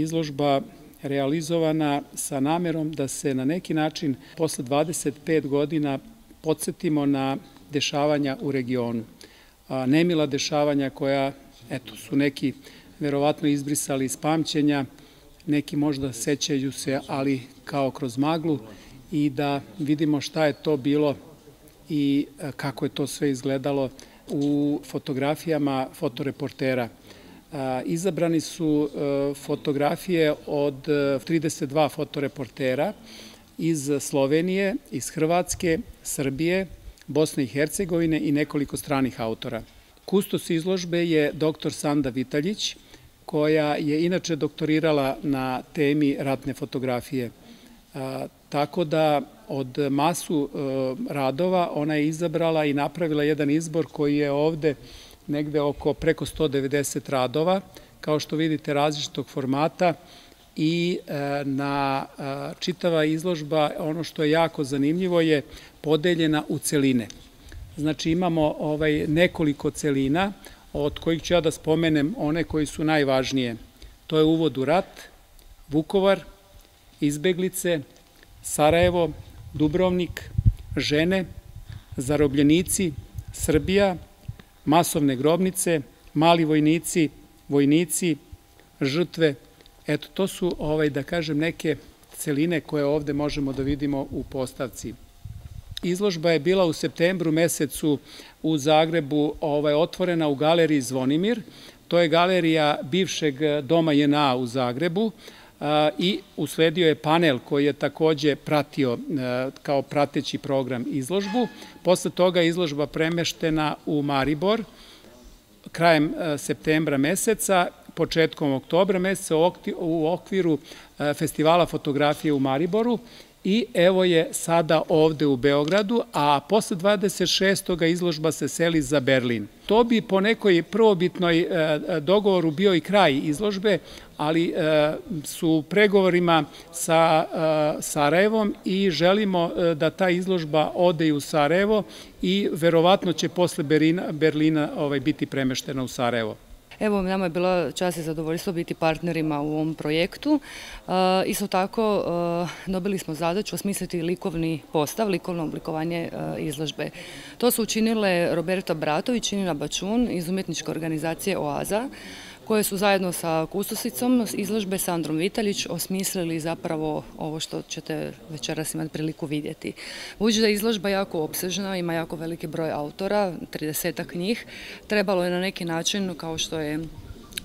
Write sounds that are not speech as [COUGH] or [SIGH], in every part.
izložba realizovana sa namerom da se na neki način posle 25 godina podsjetimo na dešavanja u regionu. Nemila dešavanja koja, eto, su neki verovatno izbrisali iz pamćenja, neki možda sećaju se, ali kao kroz maglu, i da vidimo šta je to bilo i kako je to sve izgledalo u fotografijama fotoreportera. Izabrani su e, fotografije od 32 e, fotoreportera iz Slovenije, iz Hrvatske, Srbije, Bosne i Hercegovine i nekoliko stranih autora. Kustos izložbe je dr. Sanda Vitaljić, koja je inače doktorirala na temi ratne fotografije. Tako da od masu e, radova ona je izabrala i napravila jedan izbor koji je ovde negde oko preko 190 radova, kao što vidite različitog formata i e, na e, čitava izložba, ono što je jako zanimljivo je podeljena u celine. Znači imamo ovaj nekoliko celina, od kojih ću ja da spomenem one koji su najvažnije. To je uvod u rat, Vukovar, izbeglice, Sarajevo, Dubrovnik, žene, zarobljenici, Srbija, masovne grobnice, mali vojnici, vojnici, žrtve. Eto, to su, ovaj, da kažem, neke celine koje ovde možemo da vidimo u postavci. Izložba je bila u septembru mesecu u Zagrebu ovaj, otvorena u galeriji Zvonimir. To je galerija bivšeg doma JNA u Zagrebu i usledio je panel koji je takođe pratio kao prateći program izložbu. Posle toga je izložba premeštena u Maribor krajem septembra meseca, početkom oktobra meseca u okviru festivala fotografije u Mariboru i evo je sada ovde u Beogradu, a posle 26. izložba se seli za Berlin. To bi po nekoj prvobitnoj e, dogovoru bio i kraj izložbe, ali e, su pregovorima sa e, Sarajevom i želimo da ta izložba ode i u Sarajevo i verovatno će posle Berlina ovaj, biti premeštena u Sarajevo. Evo, nama je bila čast i zadovoljstvo biti partnerima u ovom projektu. E, isto tako, e, dobili smo zadaću osmisliti likovni postav, likovno oblikovanje e, izložbe. To su učinile Roberta Bratović i Nina Bačun iz umjetničke organizacije OAZA koje su zajedno sa Kustosicom izložbe Sandrom Vitaljić osmislili zapravo ovo što ćete večeras imati priliku vidjeti. Budući da je izložba jako opsežna, ima jako veliki broj autora, 30 njih, trebalo je na neki način, kao što je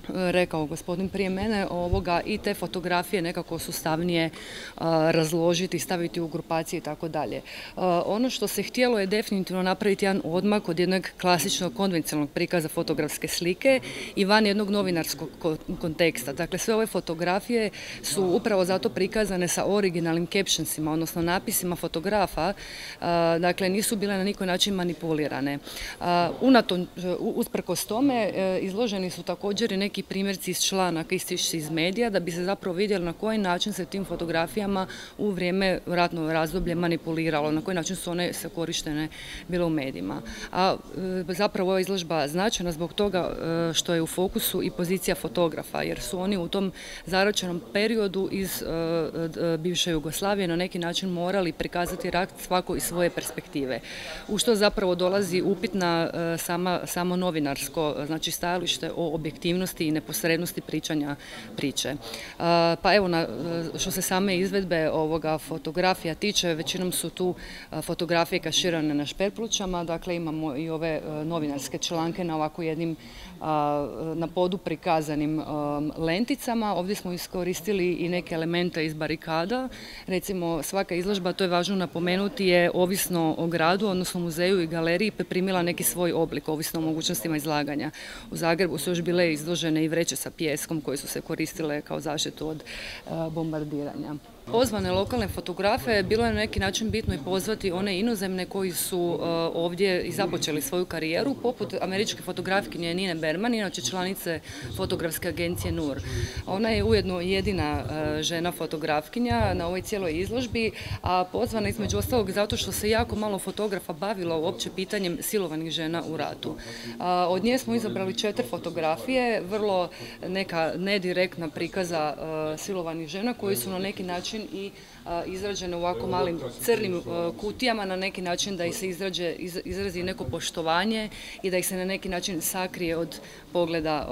rekao gospodin prije mene, ovoga i te fotografije nekako sustavnije razložiti, staviti u grupacije i tako dalje. Ono što se htjelo je definitivno napraviti jedan odmak od jednog klasičnog konvencionalnog prikaza fotografske slike i van jednog novinarskog konteksta. Dakle, sve ove fotografije su upravo zato prikazane sa originalnim captionsima, odnosno napisima fotografa, dakle, nisu bile na niko način manipulirane. Unato, usprkos tome, e, izloženi su također i neki neki primjerci iz članaka istišći iz medija da bi se zapravo vidjelo na koji način se tim fotografijama u vrijeme ratnog razdoblje manipuliralo, na koji način su one se korištene bilo u medijima. A e, zapravo ova izložba značajna zbog toga e, što je u fokusu i pozicija fotografa, jer su oni u tom zaračenom periodu iz e, bivše Jugoslavije na neki način morali prikazati rat svako iz svoje perspektive. U što zapravo dolazi upitna sama, samo novinarsko, znači stajalište o objektivnosti i neposrednosti pričanja priče. Pa evo, što se same izvedbe ovoga fotografija tiče, većinom su tu fotografije kaširane na šperplućama, dakle imamo i ove novinarske članke na ovako jednim na podu prikazanim lenticama. Ovdje smo iskoristili i neke elemente iz barikada. Recimo, svaka izložba, to je važno napomenuti, je ovisno o gradu, odnosno muzeju i galeriji, primila neki svoj oblik, ovisno o mogućnostima izlaganja. U Zagrebu su još bile izložene i vreće sa pjeskom koje su se koristile kao zaštitu od bombardiranja. Pozvane lokalne fotografe bilo je na neki način bitno i pozvati one inozemne koji su uh, ovdje i započeli svoju karijeru, poput američke fotografkinje Nine Berman, inače članice fotografske agencije NUR. Ona je ujedno jedina uh, žena fotografkinja na ovoj cijeloj izložbi, a pozvana između ostalog zato što se jako malo fotografa bavilo uopće pitanjem silovanih žena u ratu. Od nje smo izabrali četiri fotografije, vrlo neka nedirektna prikaza silovanih žena koji su na neki način način i izrađene u ovako malim crnim kutijama na neki način da ih se izrađe, izrazi neko poštovanje i da ih se na neki način sakrije od pogleda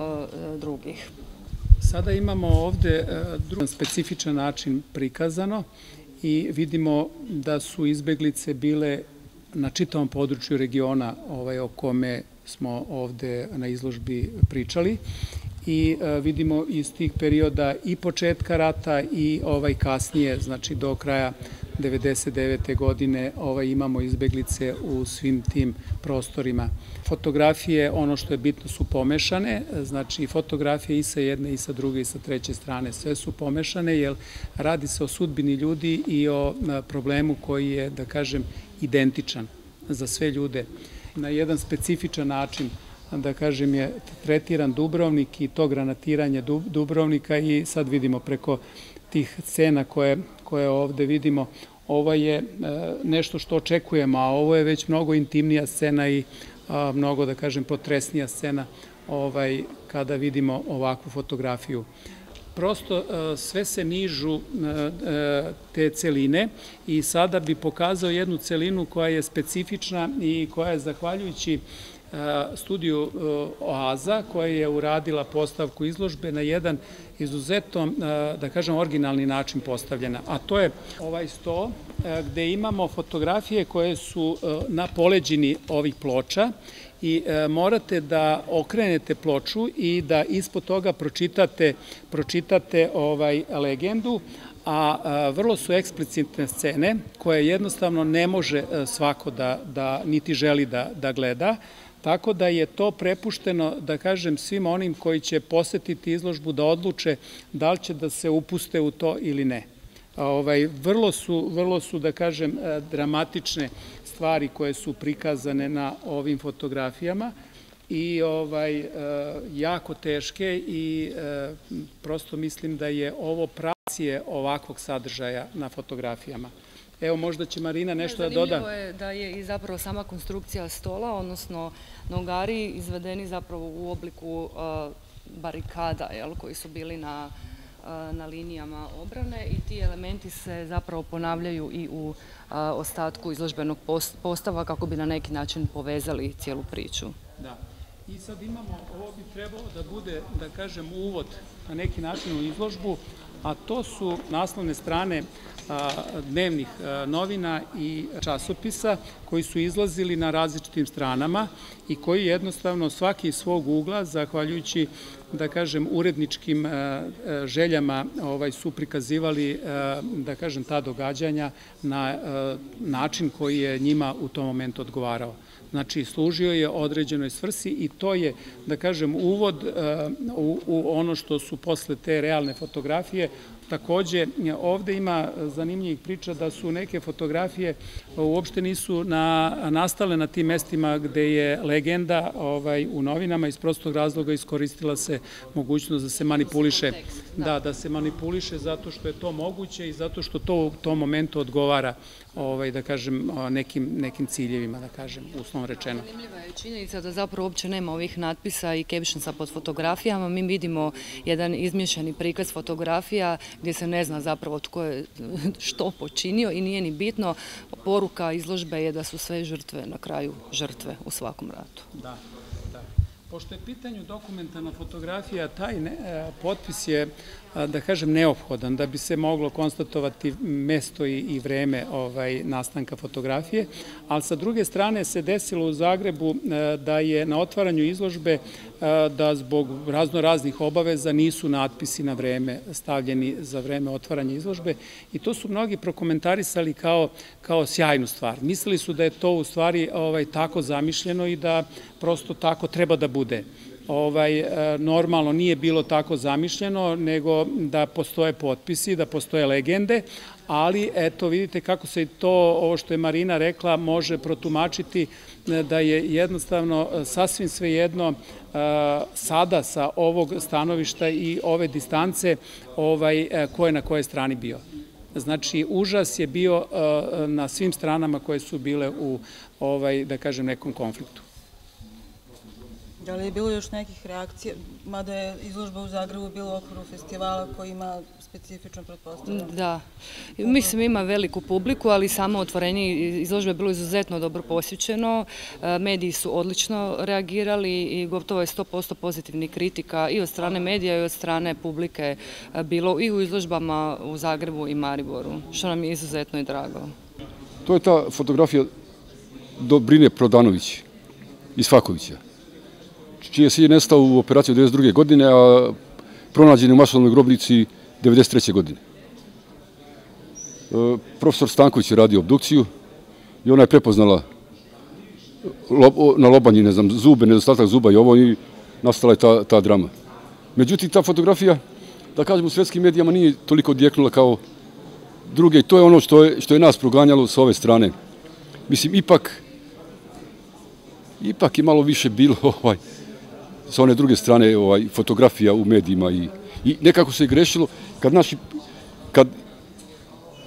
drugih. Sada imamo ovde drugi specifičan način prikazano i vidimo da su izbeglice bile na čitavom području regiona ovaj, o kome smo ovde na izložbi pričali i e, vidimo iz tih perioda i početka rata i ovaj kasnije, znači do kraja 99. godine ovaj, imamo izbeglice u svim tim prostorima. Fotografije, ono što je bitno, su pomešane, znači fotografije i sa jedne i sa druge i sa treće strane, sve su pomešane, jer radi se o sudbini ljudi i o problemu koji je, da kažem, identičan za sve ljude na jedan specifičan način da kažem, je tretiran Dubrovnik i to granatiranje Dubrovnika i sad vidimo preko tih scena koje, koje ovde vidimo, ovo je e, nešto što očekujemo, a ovo je već mnogo intimnija scena i mnogo, da kažem, potresnija scena ovaj, kada vidimo ovakvu fotografiju. Prosto e, sve se nižu e, te celine i sada bi pokazao jednu celinu koja je specifična i koja je zahvaljujući studiju e, Oaza koja je uradila postavku izložbe na jedan izuzetno, e, da kažem, originalni način postavljena. A to je ovaj sto e, gde imamo fotografije koje su na poleđini ovih ploča i morate da okrenete ploču i da ispod toga pročitate, pročitate ovaj legendu, a vrlo su eksplicitne scene koje jednostavno ne može svako da, da niti želi da, da gleda, Tako da je to prepušteno, da kažem, svim onim koji će posetiti izložbu da odluče da li će da se upuste u to ili ne. Ovaj, vrlo, su, vrlo su, da kažem, e, dramatične stvari koje su prikazane na ovim fotografijama i ovaj, e, jako teške i e, prosto mislim da je ovo pracije ovakvog sadržaja na fotografijama. Evo, možda će Marina nešto da doda. Zanimljivo je da je i zapravo sama konstrukcija stola, odnosno nogari izvedeni zapravo u obliku barikada, jel, koji su bili na na linijama obrane i ti elementi se zapravo ponavljaju i u ostatku izložbenog postava kako bi na neki način povezali cijelu priču. Da. I sad imamo, ovo bi trebalo da bude, da kažem, uvod na neki način u izložbu, a to su naslovne strane dnevnih novina i časopisa koji su izlazili na različitim stranama i koji jednostavno svaki iz svog ugla, zahvaljujući da kažem, uredničkim željama ovaj, su prikazivali, da kažem, ta događanja na način koji je njima u tom momentu odgovarao. Znači, služio je određenoj svrsi i to je, da kažem, uvod u, u ono što su posle te realne fotografije Takođe, ovde ima zanimljivih priča da su neke fotografije uopšte nisu na, nastale na tim mestima gde je legenda ovaj, u novinama iz prostog razloga iskoristila se mogućnost da se manipuliše, da. da, da se manipuliše zato što je to moguće i zato što to u tom momentu odgovara ovaj, da kažem, nekim, nekim ciljevima, da kažem, uslovno rečeno. Zanimljiva je činjenica da zapravo uopće nema ovih natpisa i captionsa pod fotografijama. Mi vidimo jedan izmješani prikaz fotografija gdje se ne zna zapravo tko je što počinio i nije ni bitno. Poruka izložbe je da su sve žrtve na kraju žrtve u svakom ratu. Da. Pošto je pitanju dokumentarna fotografija, taj ne, e, potpis je, da kažem, neophodan da bi se moglo konstatovati mesto i, i vreme ovaj, nastanka fotografije, ali sa druge strane se desilo u Zagrebu e, da je na otvaranju izložbe e, da zbog razno raznih obaveza nisu natpisi na vreme stavljeni za vreme otvaranja izložbe i to su mnogi prokomentarisali kao, kao sjajnu stvar. Mislili su da je to u stvari ovaj, tako zamišljeno i da prosto tako treba da bude. Ovaj, normalno nije bilo tako zamišljeno, nego da postoje potpisi, da postoje legende, ali eto vidite kako se to, ovo što je Marina rekla, može protumačiti da je jednostavno sasvim svejedno sada sa ovog stanovišta i ove distance ovaj, ko je na kojoj strani bio. Znači, užas je bio na svim stranama koje su bile u, ovaj, da kažem, nekom konfliktu. Da li je bilo još nekih reakcija, mada je izložba u Zagrebu bila u okviru festivala koji ima specifično pretpostavljeno? Da, mislim ima veliku publiku, ali samo otvorenje izložbe je bilo izuzetno dobro posjećeno, e, mediji su odlično reagirali i gotovo je 100% pozitivnih kritika i od strane medija i od strane publike e, bilo i u izložbama u Zagrebu i Mariboru, što nam je izuzetno i drago. To je ta fotografija Dobrine Prodanović iz Fakovića čiji je sin nestao u operaciji 92. godine, a pronađen u masovnoj grobnici 93. godine. E, profesor Stanković je radio obdukciju i ona je prepoznala na lobanji, ne znam, zube, nedostatak zuba i ovo i nastala je ta, ta drama. Međutim, ta fotografija, da kažem, u svetskim medijama nije toliko odjeknula kao druge i to je ono što je, što je nas proganjalo sa ove strane. Mislim, ipak, ipak je malo više bilo [LAUGHS] ovaj, sa one druge strane ovaj, fotografija u medijima i, i nekako se je grešilo kad naši kad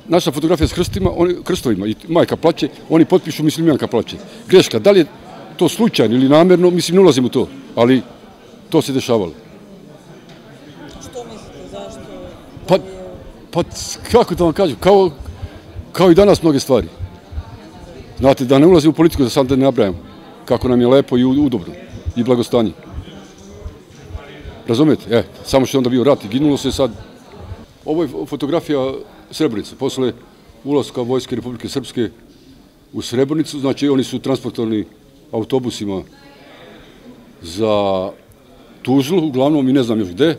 naša fotografija s krstima, oni, krstovima i majka plaće, oni potpišu muslimanka plaće. Greška, da li je to slučajno ili namerno, mislim ne ulazim u to, ali to se dešavalo. Što mislite, zašto? Pa, pa kako da vam kažem, kao, kao i danas mnoge stvari. Znate, da ne ulazim u politiku, da sam da ne nabrajam, kako nam je lepo i udobno i blagostanje. Razumete? E, samo što je onda bio rat i ginulo se sad. Ovo je fotografija Srebrenice, posle ulaska Vojske Republike Srpske u Srebrenicu, znači oni su transportovani autobusima za Tuzlu, uglavnom i ne znam još gde,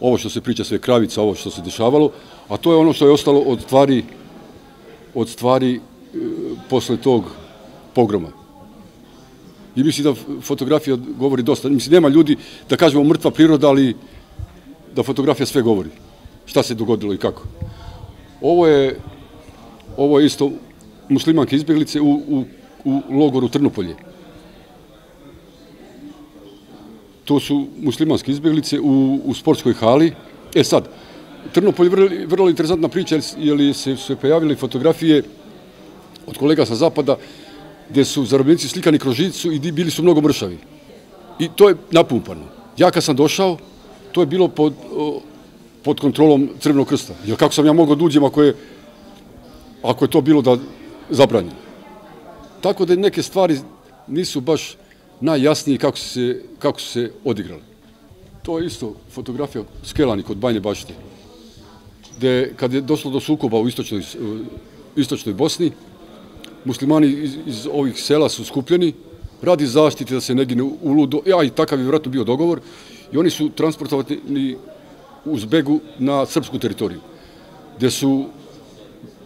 ovo što se priča sve kravica, ovo što se dešavalo, a to je ono što je ostalo od stvari, od stvari e, posle tog pogroma. I mislim da fotografija govori dosta. Mislim, nema ljudi, da kažemo, mrtva priroda, ali da fotografija sve govori. Šta se dogodilo i kako. Ovo je, ovo je isto muslimanke izbjeglice u, u, u logoru Trnopolje. To su muslimanske izbjeglice u, u sportskoj hali. E sad, Trnopolje je vrlo, vrlo interesantna priča, jer se, se pojavile fotografije od kolega sa zapada, gde su zarobljenici slikani kroz žicu i bili su mnogo mršavi. I to je napumpano. Ja kad sam došao, to je bilo pod, pod kontrolom Crvenog krsta. Jer kako sam ja mogao da uđem ako je, ako je to bilo da zabranjeno. Tako da neke stvari nisu baš najjasnije kako su se, kako su se odigrale. To je isto fotografija Skelani kod Bajne bašte, gde kad je došlo do sukoba u istočnoj, istočnoj Bosni, muslimani iz, iz ovih sela su skupljeni radi zaštite da se ne gine u ludo, ja i takav je vratno bio dogovor, i oni su transportovani uz begu na srpsku teritoriju, gde su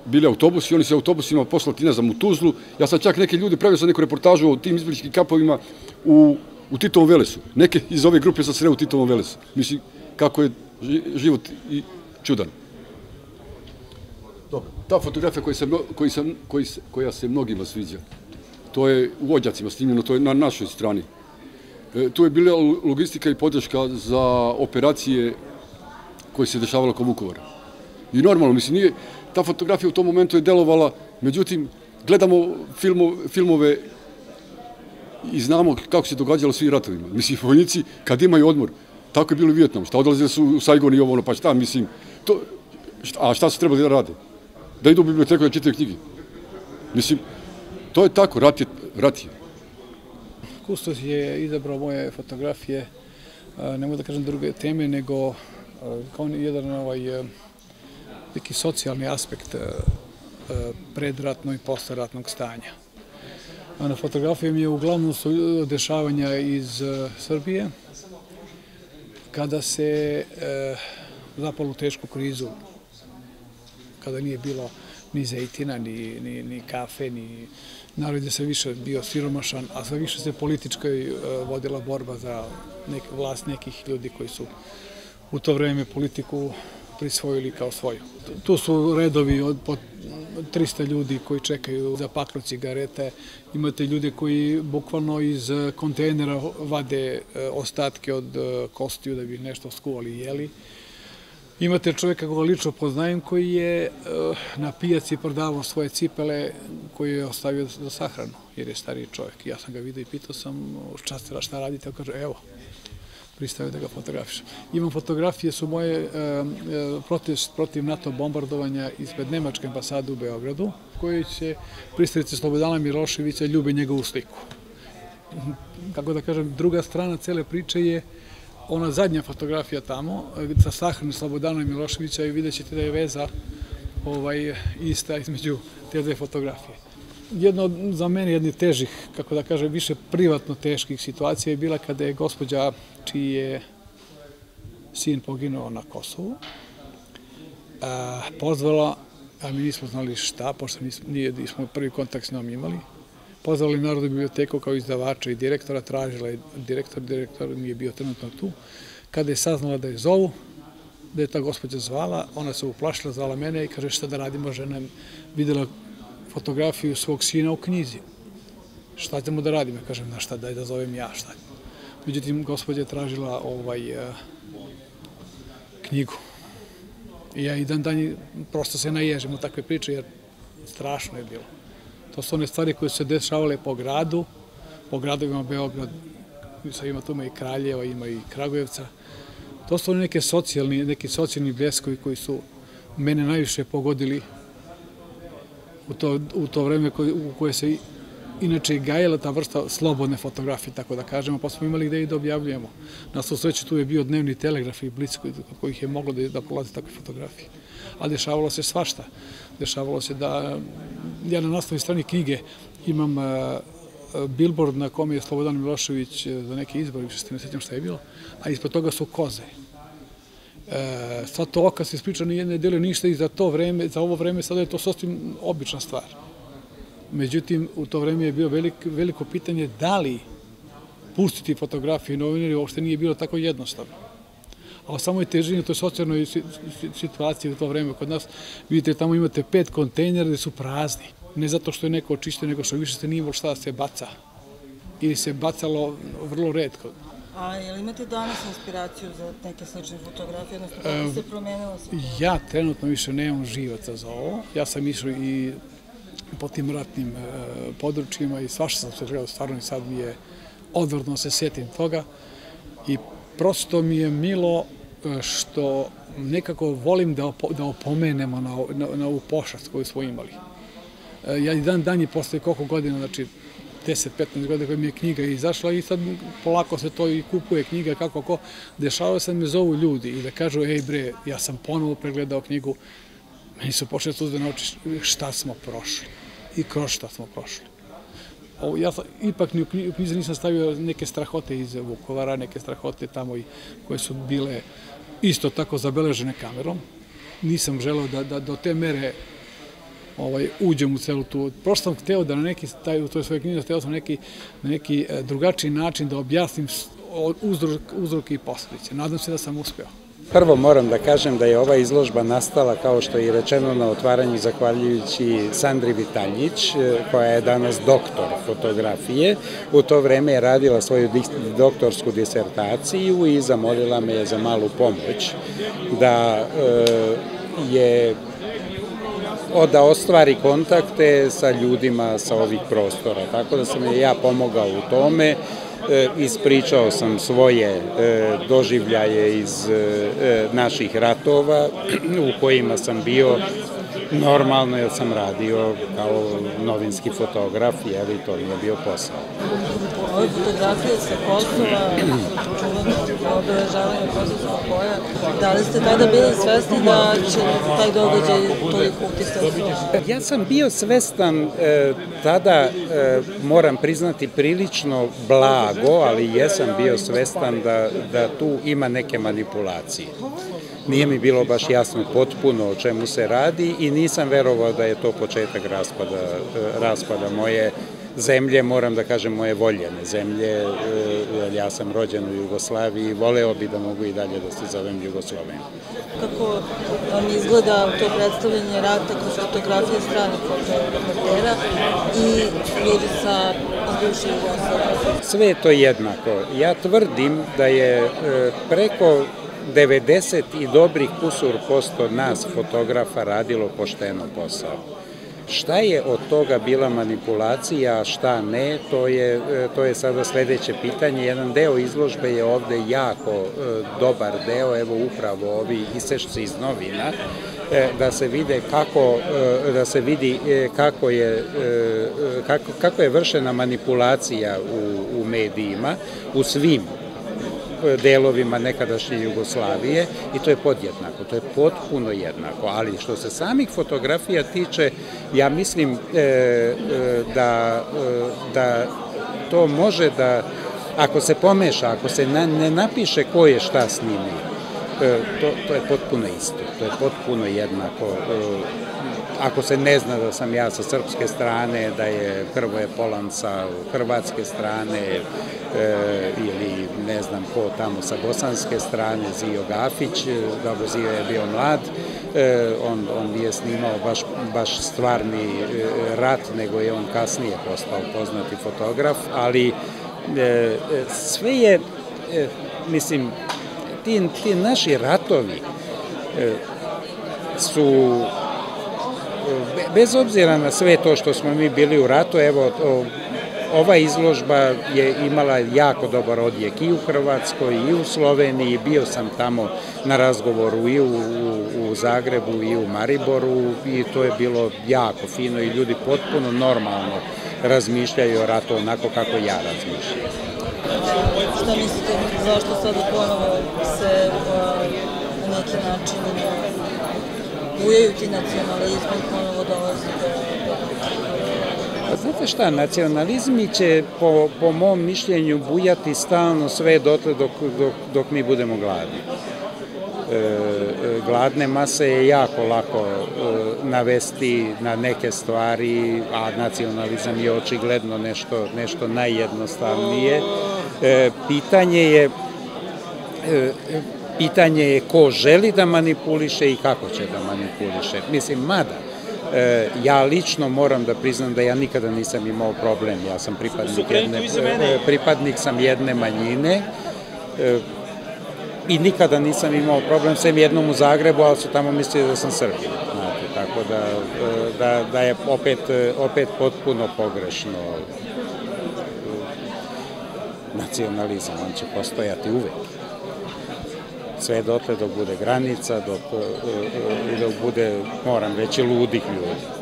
bili autobusi, oni se autobusima poslati, ne znam, u Tuzlu. Ja sam čak neke ljude pravio sam neku reportažu o tim izbjeličkim kapovima u, u Titovom Velesu. Neke iz ove grupe sam sreo u Titovom Velesu. Mislim, kako je život i čudan. Dobro. Ta fotografija koja se, koji sam, koji se, koja se mnogima sviđa, to je u Vođacima snimljeno, to je na našoj strani. E, tu je bila logistika i podrška za operacije koje se dešavala oko Vukovara. I normalno, mislim, nije, ta fotografija u tom momentu je delovala, međutim, gledamo filmo, filmove i znamo kako se događalo svi ratovima. Mislim, vojnici, kad imaju odmor, tako je bilo u Vjetnamu, šta odlaze su u Saigon i ovo, ono, pa šta, mislim, to, šta, a šta su trebali da rade? Da idu u biblioteku da čitaju knjige. Mislim, to je tako, rat je. Rat je. Kustos je izabrao moje fotografije, ne mogu da kažem druge teme, nego kao jedan ovaj, neki socijalni aspekt predratno i postratnog stanja. Na fotografijom je uglavnom su dešavanja iz Srbije, kada se zapalo tešku krizu kada nije bilo ni zejtina, ni, ni, ni kafe, ni narod je sve više bio siromašan, a sve više se politička vodila borba za nek, vlast nekih ljudi koji su u to vreme politiku prisvojili kao svoju. Tu su redovi od po 300 ljudi koji čekaju za paklo cigarete. Imate ljude koji bukvalno iz kontejnera vade e, ostatke od e, kostiju da bi nešto skuvali i jeli. Imate čoveka koga lično poznajem koji je e, na pijaci prodavao svoje cipele koje je ostavio za sahranu, jer je stariji čovjek. Ja sam ga vidio i pitao sam častera šta radite, on kaže evo, pristavio da ga fotografišem. Imam fotografije, su moje e, e, protest protiv NATO bombardovanja ispred Nemačke ambasade u Beogradu, koji će pristavice Slobodana Miloševića ljube njegovu sliku. Kako da kažem, druga strana cele priče je ona zadnja fotografija tamo, sa sahrane Slobodana Miloševića i vidjet ćete da je veza ovaj, ista između te dve fotografije. Jedno za mene jedni težih, kako da kažem, više privatno teških situacija je bila kada je gospođa čiji je sin poginuo na Kosovu, a, pozvala, a mi nismo znali šta, pošto nismo, nije, nismo prvi kontakt s njom imali, pozvali Narodnu biblioteku kao izdavača i direktora, tražila je direktor, direktor nije bio trenutno tu. Kada je saznala da je zovu, da je ta gospođa zvala, ona se uplašila, zvala mene i kaže šta da radimo, žena videla fotografiju svog sina u knjizi. Šta ćemo da radimo? Kažem, na šta, daj da zovem ja, šta. Međutim, gospođa je tražila ovaj, uh, knjigu. I ja i dan dan prosto se naježim u takve priče, jer strašno je bilo. To su one stvari koje su se dešavale po gradu, po gradovima Beograd, ima tome i Kraljeva, ima i Kragujevca. To su neke socijalni, neki socijalni bleskovi koji su mene najviše pogodili u to, u to vreme koje, u koje se inače i gajala ta vrsta slobodne fotografije, tako da kažemo, pa smo imali gde i da objavljujemo. Na svu sreću tu je bio dnevni telegraf i blic kod kojih je moglo da, da takve fotografije. A dešavalo se svašta. Dešavalo se da ja na nastavnoj strani knjige imam uh, billboard na kom je Slobodan Milošević e, za neke izbore, više se ne sjećam šta je bilo, a ispod toga su koze. E, sad to oka se ispriča, nije ne deluje ništa i za to vreme, za ovo vreme sada je to sasvim obična stvar. Međutim, u to vreme je bio velik, veliko pitanje da li pustiti fotografije novinari uopšte nije bilo tako jednostavno. A o samoj težini toj socijalnoj situaciji u to vreme kod nas, vidite, tamo imate pet kontejnera gde su prazni. Ne zato što je neko očistio, nego što više se nije imalo šta da se baca. Ili se bacalo vrlo redko. A je li imate danas inspiraciju za neke slične fotografije, odnosno kako se promenila? Ja trenutno više nemam živaca za ovo. Ja sam išao i po tim ratnim e, područjima i svašta sam se gledao stvarno i sad mi je odvrno se sjetim toga i prosto mi je milo e, što nekako volim da, op da opomenemo na, na, na ovu pošast koju smo imali. E, ja i dan dan je posle koliko godina, znači 10-15 godina koja mi je knjiga izašla i sad polako se to i kupuje knjiga kako ko. Dešava se da me zovu ljudi i da kažu, ej bre, ja sam ponovo pregledao knjigu, meni su počeli suzdane oči šta smo prošli i kroz šta smo prošli. O, ja ipak ni u knjizi nisam stavio neke strahote iz Vukovara, neke strahote tamo i koje su bile isto tako zabeležene kamerom. Nisam želeo da, da do te mere ovaj, uđem u celu tu. Prosto sam hteo da na neki, taj, u toj svojoj knjizi, hteo sam neki, na neki e, drugačiji način da objasnim uzrok, uzroke i posledice. Nadam se da sam uspeo. Prvo moram da kažem da je ova izložba nastala, kao što je i rečeno na otvaranju, zahvaljujući Sandri Vitaljić, e, koja je danas doktor fotografije. U to vreme je radila svoju doktorsku disertaciju i zamolila me je za malu pomoć da e, je da ostvari kontakte sa ljudima sa ovih prostora. Tako da sam je ja pomogao u tome ispričao sam svoje e, doživljaje iz e, naših ratova u kojima sam bio normalno jer sam radio kao novinski fotograf i evo to mi je bio posao. Ove fotografije sa Kosova, čuvano obeležavanje Kosovskog boja. Da li ste tada bili svesni da će taj događaj toliko uticati? Ja sam bio svestan e, tada, e, moram priznati, prilično blago, ali jesam bio svestan da, da tu ima neke manipulacije. Nije mi bilo baš jasno potpuno o čemu se radi i nisam verovao da je to početak raspada, e, raspada moje zemlje, moram da kažem moje voljene zemlje, e, jer ja sam rođen u Jugoslaviji i voleo bi da mogu i dalje da se zovem Jugosloven. Kako vam izgleda to predstavljanje rata kroz fotografije stranih fotografera i ljudi sa bivše Jugoslavije? Sve je to jednako. Ja tvrdim da je e, preko 90 i dobrih kusur posto nas fotografa radilo pošteno posao. Šta je od toga bila manipulacija, a šta ne, to je, e, to je sada sledeće pitanje. Jedan deo izložbe je ovde jako e, dobar deo, evo upravo ovi isešci iz novina, e, da se vide kako, da se vidi kako je, kako, kako je vršena manipulacija u, u medijima, u svim delovima nekadašnje Jugoslavije i to je podjednako, to je potpuno jednako, ali što se samih fotografija tiče, ja mislim e, e, da, e, da to može da, ako se pomeša, ako se na, ne napiše ko je šta snimio, to, to je potpuno isto, to je potpuno jednako. E, ako se ne zna da sam ja sa srpske strane, da je Hrvoje Polan sa hrvatske strane e, ili ne znam ko tamo sa bosanske strane, Zio Gafić, e, dobro Zio je bio mlad, e, on, on nije snimao baš, baš stvarni e, rat, nego je on kasnije postao poznati fotograf, ali e, sve je, e, mislim, ti, ti naši ratovi e, su bez obzira na sve to što smo mi bili u ratu, evo, ova izložba je imala jako dobar odjek i u Hrvatskoj i u Sloveniji, bio sam tamo na razgovoru i u, u, u Zagrebu i u Mariboru i to je bilo jako fino i ljudi potpuno normalno razmišljaju o ratu onako kako ja razmišljam. Šta mislite, zašto sada ponovo se na neki način bujaju ti nacionalizmi, ponovo dolazi do... Znate šta, nacionalizmi će po, po mom mišljenju bujati stalno sve dotle dok, dok, dok mi budemo gladni. E, e, gladne mase je jako lako e, navesti na neke stvari, a nacionalizam je očigledno nešto, nešto najjednostavnije. E, pitanje je e, Pitanje je ko želi da manipuliše i kako će da manipuliše. Mislim, mada, e, ja lično moram da priznam da ja nikada nisam imao problem. Ja sam pripadnik jedne, e, pripadnik sam jedne manjine e, i nikada nisam imao problem, sem jednom u Zagrebu, ali su tamo mislili da sam Srbin. Znate, tako da, da, da je opet, opet potpuno pogrešno nacionalizam, on će postojati uvek sve dotle dok bude granica, dok, e, e, dok bude, moram reći, ludih ljudi.